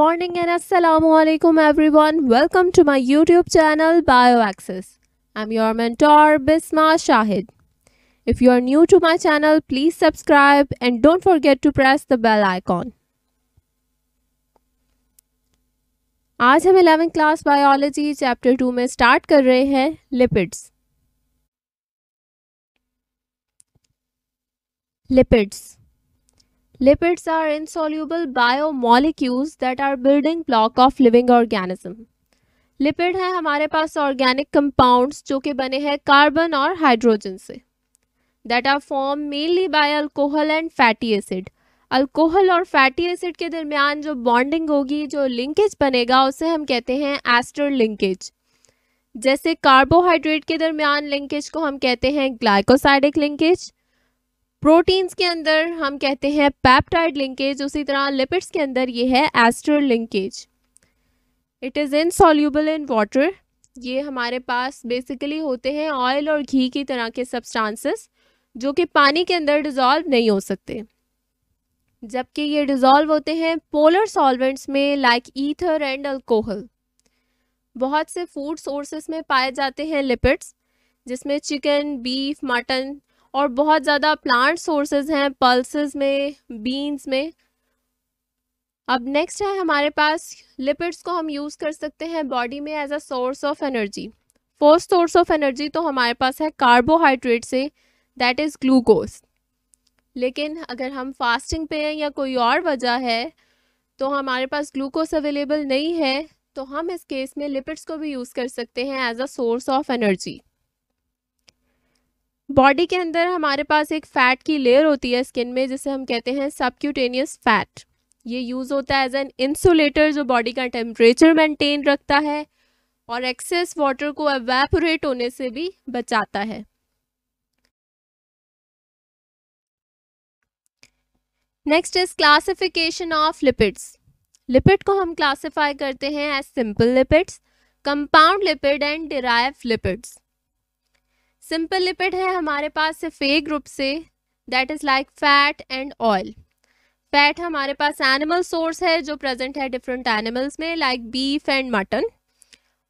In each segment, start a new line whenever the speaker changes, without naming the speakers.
Morning and Aslam everyone welcome to my YouTube channel bio access I am your mentor Bisma Shahid if you are new to my channel please subscribe and don't forget to press the bell icon आज हम eleventh class biology chapter two में start कर रहे हैं lipids lipids Lipids are insoluble biomolecules that are building block of living organism. Lipid है हमारे पास organic compounds जो कि बने हैं कार्बन और हाइड्रोजन से। That are form mainly by alcohol and fatty acid alcohol और फैटी एसिड के दरमियान जो बॉन्डिंग होगी, जो लिंकेज बनेगा, उसे हम कहते हैं एस्टर लिंकेज जैसे कार्बोहाइड्रेट के दरमियान लिंकेज को हम कहते हैं ग्लाइकोसाइडिक लिंकेज प्रोटीन्स के अंदर हम कहते हैं पैप्टाइड लिंकेज उसी तरह लिपिड्स के अंदर ये है ester linkage it is insoluble in water ये हमारे पास बेसिकली होते हैं ऑयल और घी की तरह के सब्सटेंसेस जो कि पानी के अंदर डिज़ोल्व नहीं हो सकते. जबकि ये डिज़ोल्व होते हैं पोलर सॉल्वेंट्स में लाइक ईथर एंड अल्कोहल बहुत से फ़ूड सोर्सेस में पाए जाते हैं लिपिड्स जिसमें चिकन बीफ मटन और बहुत ज़्यादा प्लांट सोर्सेज हैं पल्सेस में बीन्स में। अब नेक्स्ट है हमारे पास लिपिड्स को हम यूज़ कर सकते हैं बॉडी में as a source of energy first source of energy तो हमारे पास है कार्बोहाइड्रेट से दैट इज़ ग्लूकोज लेकिन अगर हम फास्टिंग पे हैं या कोई और वजह है तो हमारे पास ग्लूकोज अवेलेबल नहीं है तो हम इस केस में लिपिड्स को भी यूज़ कर सकते हैं as a source of energy body के अंदर हमारे पास एक फ़ैट की लेयर होती है स्किन में, जिसे हम कहते हैं सबक्यूटेनियस फैट ये यूज़ होता है एज एन इंसुलेटर जो बॉडी का टेम्परेचर मेंटेन रखता है और एक्सेस वाटर को एवेपोरेट होने से भी बचाता है. Next is classification of lipids lipid को हम क्लासिफाई करते हैं as simple lipids compound lipid and derive lipids simple lipid है हमारे पास सिर्फ़ एक ग्रुप से that is like fat and oil fat हमारे पास एनिमल सोर्स है जो प्रेजेंट है डिफरेंट एनिमल्स में like beef and mutton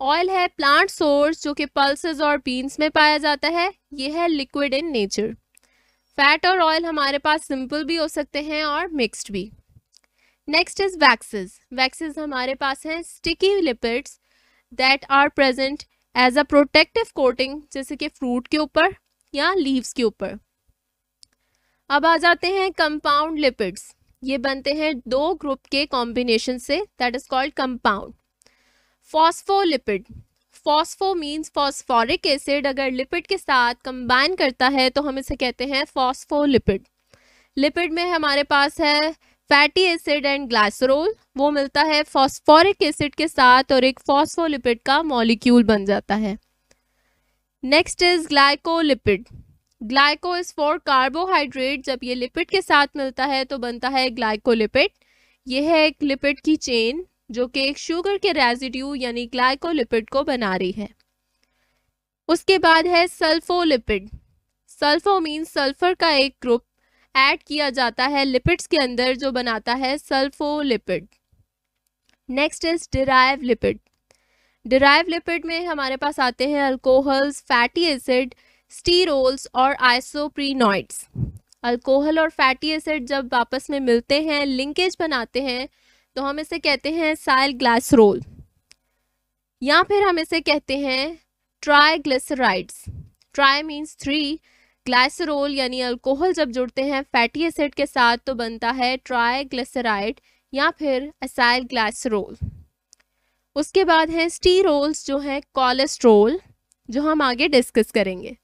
oil है प्लांट सोर्स जो कि पल्सेस और बीन्स में पाया जाता है, ये है लिक्विड इन नेचर फैट और ऑयल हमारे पास सिंपल भी हो सकते हैं और मिक्स्ड भी. नेक्स्ट इज़ वैक्सेस वैक्सेस हमारे पास हैं sticky lipids that are present as a protective coating जैसे कि फ्रूट के ऊपर या लीव्स के ऊपर। अब आ जाते हैं कंपाउंड लिपिड्स ये बनते हैं दो ग्रुप के कॉम्बिनेशन से that is called compound phospholipid phospho means phosphoric acid अगर लिपिड के साथ कंबाइन करता है तो हम इसे कहते हैं फॉस्फोलिपिड लिपिड में हमारे पास है फैटी एसिड एंड ग्लाइसरोल वो मिलता है फॉस्फोरिक एसिड के साथ और एक फॉस्फोलिपिड का मॉलिक्यूल बन जाता है। Next is glycolipid. Glyco is for carbohydrate, जब ये लिपिड के साथ मिलता है तो बनता है ग्लाइकोलिपिड। ये है एक लिपिड की चेन, जो कि एक शुगर के रेजिड्यू यानी ग्लाइकोलिपिड को बना रही है। उसके बाद है सल्फोलिपिड। सल्फो मीन्स सल्फ़र का एक ग्रुप ऐड किया जाता है लिपिड्स के अंदर, जो बनाता है sulfolipid. Next is derive lipid derive lipid में हमारे पास आते हैं अल्कोहल्स फैटी एसिड स्टीरोल्स और आइसोप्रीनॉइड्स अल्कोहल और फैटी एसिड जब आपस में मिलते हैं लिंकेज बनाते हैं तो हम इसे कहते हैं साइल ग्लासरोल या फिर हम इसे कहते हैं triglycerides tri means three glycerol यानी अल्कोहल जब जुड़ते हैं फैटी एसिड के साथ तो बनता है ट्राईग्लिसराइड या फिर असाइल ग्लाइसरोल उसके बाद है स्टीरोल्स जो है कोलेस्ट्रोल जो हम आगे डिस्कस करेंगे।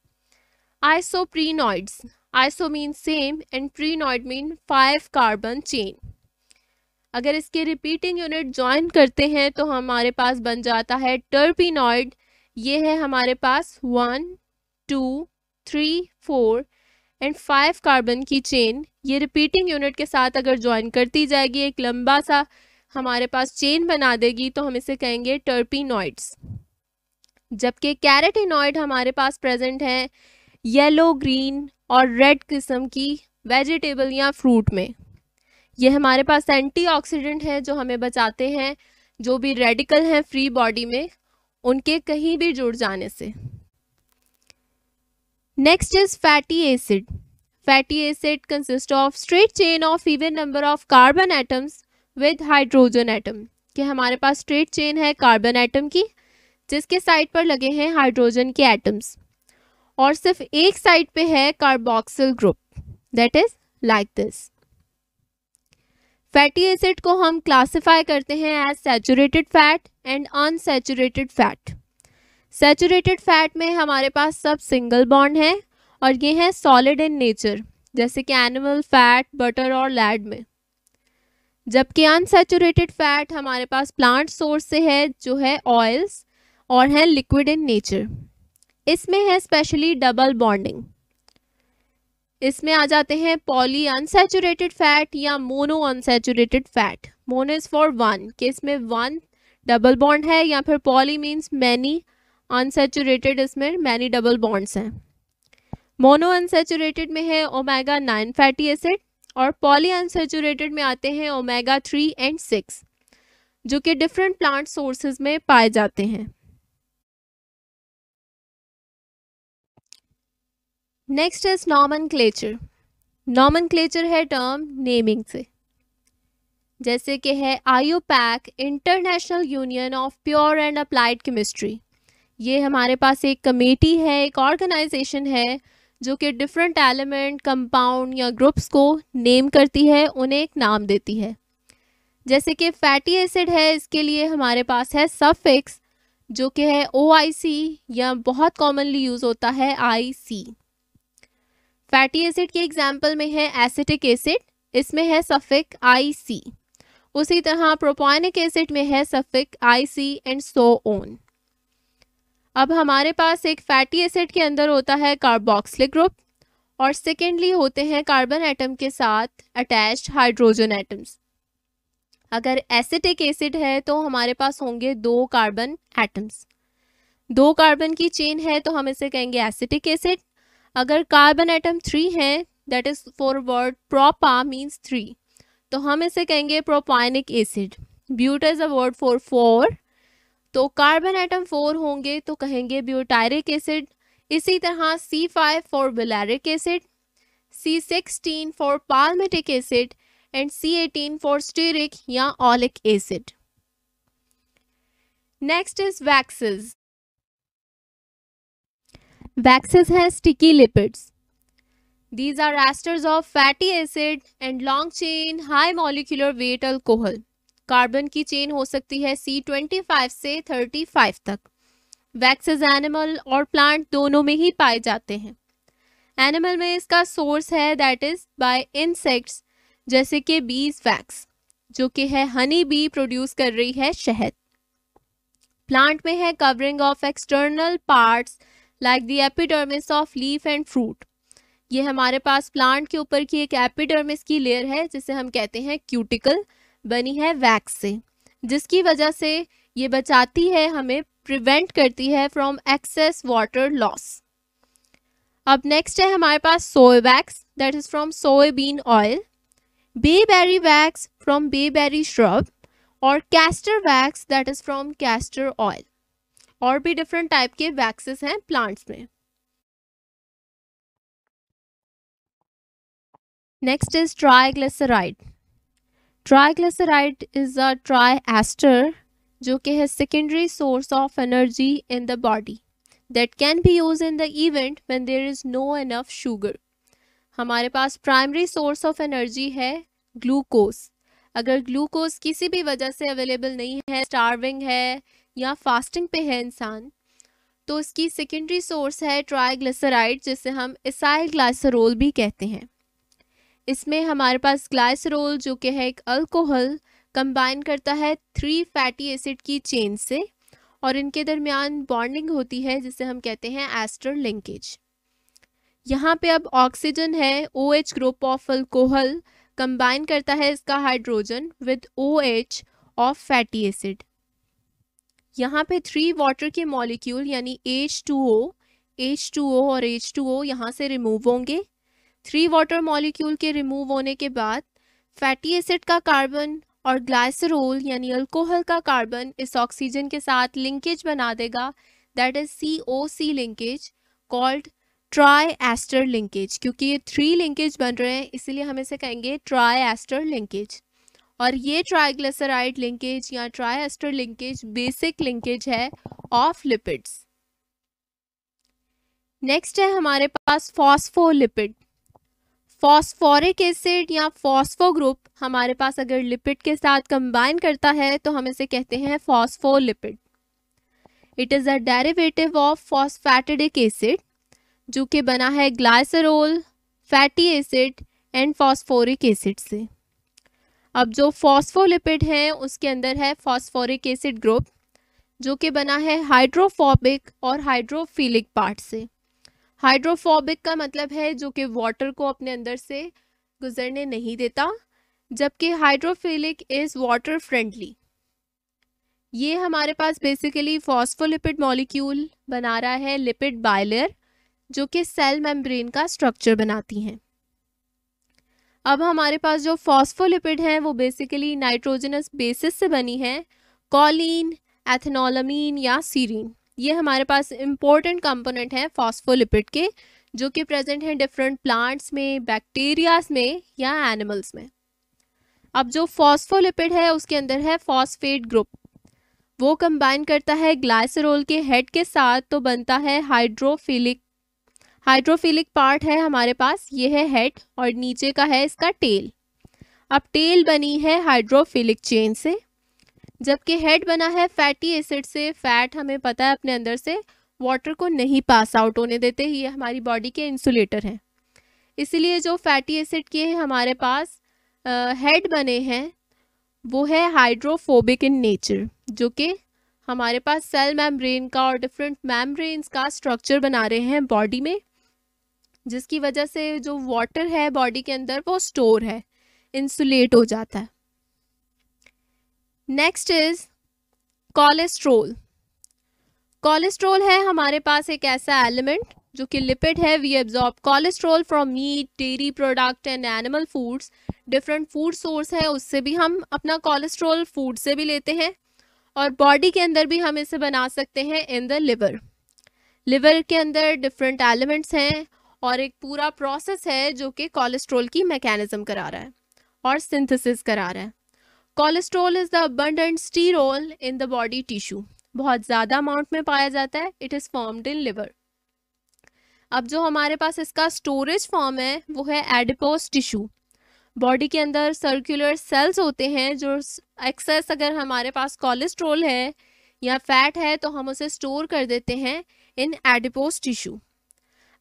Isoprenoids iso mean same and prenoid mean five carbon chain अगर इसके रिपीटिंग यूनिट ज्वाइन करते हैं तो हमारे पास बन जाता है टर्पिनॉइड ये है हमारे पास one two three four and five carbon की चेन ये रिपीटिंग यूनिट के साथ अगर ज्वाइन करती जाएगी, एक लंबा सा हमारे पास चेन बना देगी तो हम इसे कहेंगे टर्पिनॉइड्स जबकि कैरेटिनॉइड हमारे पास प्रेजेंट है येलो ग्रीन और रेड किस्म की वेजिटेबल या फ्रूट में. ये हमारे पास एंटीऑक्सीडेंट है, जो हमें बचाते हैं, जो भी रेडिकल हैं फ्री बॉडी में, उनके कहीं भी जुड़ जाने से. Next is fatty acid fatty acid consist of straight chain of even number of carbon atoms with hydrogen atom कि हमारे पास स्ट्रेट चेन है कार्बन एटम की, जिसके साइड पर लगे हैं हाइड्रोजन के एटम्स और सिर्फ़ एक साइड पे है carboxyl group that is like this fatty acid को हम क्लासिफाई करते हैं as saturated fat and unsaturated fat saturated fat में हमारे पास सब सिंगल बॉन्ड है और ये है सॉलिड इन नेचर जैसे कि एनिमल फैट बटर और लैड में। जबकि अनसेचुरेटेड फैट हमारे पास प्लांट सोर्स से है, जो है ऑयल्स और है लिक्विड इन नेचर इसमें है स्पेशली डबल बॉन्डिंग इसमें आ जाते हैं पॉली अनसेचुरेटेड फैट या mono unsaturated fat mono is for one कि इसमें वन डबल बॉन्ड है या फिर पॉली मीन्स मैनी अनसेचुरेटेड इसमें मैनी डबल बॉन्ड्स हैं। मोनो अनसेचुरेटेड में है ओमेगा नाइन फैटी एसिड और पॉली अनसेचुरेटेड में आते हैं ओमेगा थ्री एंड सिक्स जो कि डिफरेंट प्लांट सोर्सेज में पाए जाते हैं। Next is nomenclature nomenclature है टर्म नेमिंग से। जैसे कि है IUPAC international union of pure and applied chemistry. ये हमारे पास एक कमेटी है, एक ऑर्गेनाइजेशन है, जो कि डिफरेंट एलिमेंट कंपाउंड या ग्रुप्स को नेम करती है, उन्हें एक नाम देती है। जैसे कि फैटी एसिड है, इसके लिए हमारे पास है सफिक्स जो कि है ओ आई सी या बहुत कॉमनली यूज़ होता है आई सी फैटी एसिड के एग्ज़ाम्पल में है एसिटिक एसिड इसमें है सफिक आई सी उसी तरह प्रोपोनिक एसिड में है सफिक आई सी एंड सो ओन अब हमारे पास एक फैटी एसिड के अंदर होता है कार्बोक्सिलिक ग्रुप और सेकेंडली होते हैं कार्बन एटम के साथ अटैच्ड हाइड्रोजन एटम्स अगर एसिटिक एसिड है तो हमारे पास होंगे दो कार्बन एटम्स दो कार्बन की चेन है तो हम इसे कहेंगे एसिटिक एसिड अगर कार्बन एटम थ्री है that is for word propa means three तो हम इसे कहेंगे propionic acid but is a word for four तो कार्बन एटम फोर होंगे तो कहेंगे ब्यूटायरिक एसिड इसी तरह C five for valeric acid C sixteen for palmitic acid and C eighteen for stearic या oleic acid next is waxes waxes है sticky lipids These are esters of fatty acid and long chain, high molecular weight alcohol. Carbon की chain हो सकती है C twenty five से thirty five तक। Waxes animal और plant दोनों में ही पाए जाते हैं। एनिमल में इसका सोर्स है दैट इज़ बाय इंसेक्ट्स जैसे कि बीज वैक्स जो कि है हनी बी प्रोड्यूस कर रही है शहद। प्लांट में है covering of external parts like the epidermis of leaf and fruit ये हमारे पास प्लांट के ऊपर की एक एपिडर्मिस की लेयर है, जिसे हम कहते हैं क्यूटिकल बनी है वैक्स से जिसकी वजह से ये बचाती है, हमें प्रिवेंट करती है फ्रॉम एक्सेस वाटर लॉस अब नेक्स्ट है हमारे पास soy wax that is from soybean oil bayberry wax from bayberry shrub और castor wax that is from castor oil और भी डिफरेंट टाइप के वैक्सेस हैं प्लांट्स में. Next is triglyceride triglyceride is a tri ester जो कि है secondary source of energy in the body that can be use in the event when there is no enough sugar हमारे पास primary source of energy है glucose अगर glucose किसी भी वजह से अवेलेबल नहीं है स्टार्विंग है या फास्टिंग पे है इंसान तो इसकी सेकेंडरी सोर्स है ट्राइग्लिसराइड जिसे हम इसाइल ग्लाइसरोल भी कहते हैं। इसमें हमारे पास ग्लाइसरोल, जो कि है एक अल्कोहल कंबाइन करता है थ्री फैटी एसिड की चेन से, और इनके दरमियान बॉन्डिंग होती है, जिसे हम कहते हैं एस्टर लिंकेज यहाँ पे अब ऑक्सीजन है O H group of alcohol combine करता है इसका hydrogen with O H of fatty acid यहाँ पे थ्री वाटर के मॉलिक्यूल यानी H two O H two O और एच टू ओ यहाँ से रिमूव होंगे। थ्री वाटर मॉलिक्यूल के रिमूव होने के बाद फैटी एसिड का कार्बन और ग्लाइसरोल यानी अल्कोहल का कार्बन इस ऑक्सीजन के साथ लिंकेज बना देगा that is C O C linkage called triester linkage क्योंकि ये थ्री लिंकेज बन रहे हैं, इसीलिए हम इसे कहेंगे ट्राई एस्टर लिंकेज और ये ट्राइग्लिसराइड लिंकेज या try ester linkage basic linkage है ऑफ़ लिपिड्स नेक्स्ट है हमारे पास फॉस्फोलिपिड फॉस्फोरिक एसिड या फॉस्फो ग्रुप हमारे पास अगर लिपिड के साथ कंबाइन करता है तो हम इसे कहते हैं phospholipid. It is a derivative of phosphatidic acid जो कि बना है glycerol fatty acid and phosphoric acid से। अब जो फॉस्फोलिपिड है, उसके अंदर है फॉस्फोरिक एसिड ग्रुप जो कि बना है हाइड्रोफोबिक और हाइड्रोफिलिक पार्ट से। हाइड्रोफोबिक का मतलब है जो कि वाटर को अपने अंदर से गुजरने नहीं देता, जबकि हाइड्रोफिलिक इज़ वाटर फ्रेंडली ये हमारे पास बेसिकली फॉस्फोलिपिड मॉलिक्यूल बना रहा है लिपिड बायलेयर जो कि सेल मेम्ब्रेन का स्ट्रक्चर बनाती हैं। अब हमारे पास जो फॉस्फोलिपिड है, वो बेसिकली नाइट्रोजनस बेसिस से बनी है कॉलिन एथेनोलामीन या सीरीन ये हमारे पास इम्पोर्टेंट कंपोनेंट है फॉस्फोलिपिड के, जो कि प्रेजेंट हैं डिफरेंट प्लांट्स में बैक्टीरियाज में या एनिमल्स में। अब जो फॉस्फोलिपिड है, उसके अंदर है फॉस्फेट ग्रुप वो कंबाइन करता है ग्लाइसरोल के हेड के साथ तो बनता है हाइड्रोफिलिक हाइड्रोफिलिक पार्ट है हमारे पास, ये है हेड और नीचे का है इसका टेल अब टेल बनी है हाइड्रोफिलिक चेन से। जबकि हेड बना है फैटी एसिड से। फैट हमें पता है अपने अंदर से वाटर को नहीं पास आउट होने देते, ये हमारी बॉडी के इंसुलेटर हैं। इसलिए जो फैटी एसिड के हमारे पास हेड बने हैं, वो है हाइड्रोफोबिक इन नेचर जो कि हमारे पास सेल मेम्ब्रेन का और डिफरेंट मेम्ब्रेन्स का स्ट्रक्चर बना रहे हैं बॉडी में, जिसकी वजह से जो वाटर है बॉडी के अंदर, वो स्टोर है इंसुलेट हो जाता है। नेक्स्ट इज़ कोलेस्ट्रोल कोलेस्ट्रोल है हमारे पास एक ऐसा एलिमेंट जो कि लिपिड है we absorb cholesterol from meat dairy product and animal foods different food source है, उससे भी हम अपना कोलेस्ट्रोल फ़ूड से भी लेते हैं और बॉडी के अंदर भी हम इसे बना सकते हैं इन द लिवर लिवर के अंदर डिफरेंट एलिमेंट्स हैं और एक पूरा प्रोसेस है जो कि कोलेस्ट्रोल की मैकेनिज्म करा रहा है और सिंथेसिस करा रहा है। Cholesterol is the abundant sterol in the body tissue बहुत ज़्यादा अमाउंट में पाया जाता है. It is formed in liver अब जो हमारे पास इसका स्टोरेज फॉर्म है, वो है एडिपोस टिश्यू बॉडी के अंदर सर्कुलर सेल्स होते हैं, जो एक्सेस अगर हमारे पास कोलेस्ट्रोल है या फैट है तो हम उसे स्टोर कर देते हैं इन एडिपोस टिश्यू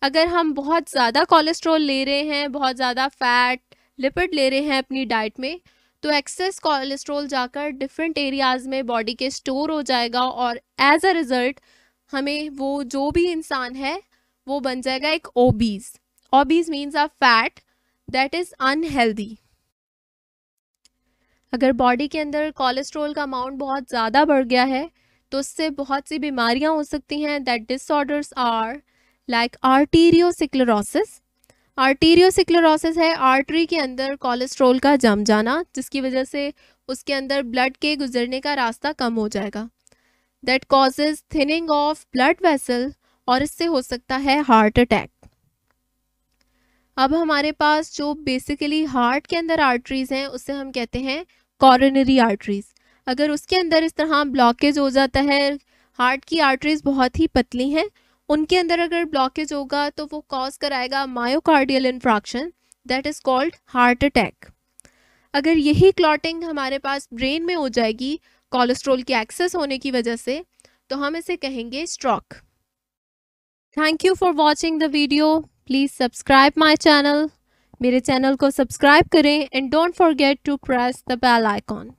अगर हम बहुत ज़्यादा कोलेस्ट्रॉल ले रहे हैं, बहुत ज़्यादा फैट लिपिड ले रहे हैं अपनी डाइट में तो एक्सेस कोलेस्ट्रोल जाकर डिफरेंट एरियाज़ में बॉडी के स्टोर हो जाएगा और एज अ रिज़ल्ट हमें वो जो भी इंसान है, वो बन जाएगा एक obese obese means a fat that is unhealthy अगर बॉडी के अंदर कोलेस्ट्रोल का अमाउंट बहुत ज़्यादा बढ़ गया है तो उससे बहुत सी बीमारियाँ हो सकती हैं that disorders are like arteriosclerosis arteriosclerosis है, आर्टरी के अंदर कोलेस्ट्रोल का जम जाना, जिसकी वजह से उसके अंदर ब्लड के गुजरने का रास्ता कम हो जाएगा। That causes thinning of blood vessel और इससे हो सकता है हार्ट अटैक अब हमारे पास जो बेसिकली हार्ट के अंदर आर्टरीज हैं उससे हम कहते हैं कॉरोनरी आर्टरीज अगर उसके अंदर इस तरह ब्लॉकेज हो जाता है हार्ट की आर्टरीज बहुत ही पतली हैं उनके अंदर अगर ब्लॉकेज होगा तो वो कॉज कराएगा myocardial infarction that is called heart attack अगर यही क्लॉटिंग हमारे पास ब्रेन में हो जाएगी कोलेस्ट्रॉल की एक्सेस होने की वजह से तो हम इसे कहेंगे stroke thank you for watching the video please subscribe my channel मेरे चैनल को सब्सक्राइब करें and don't forget to press the bell icon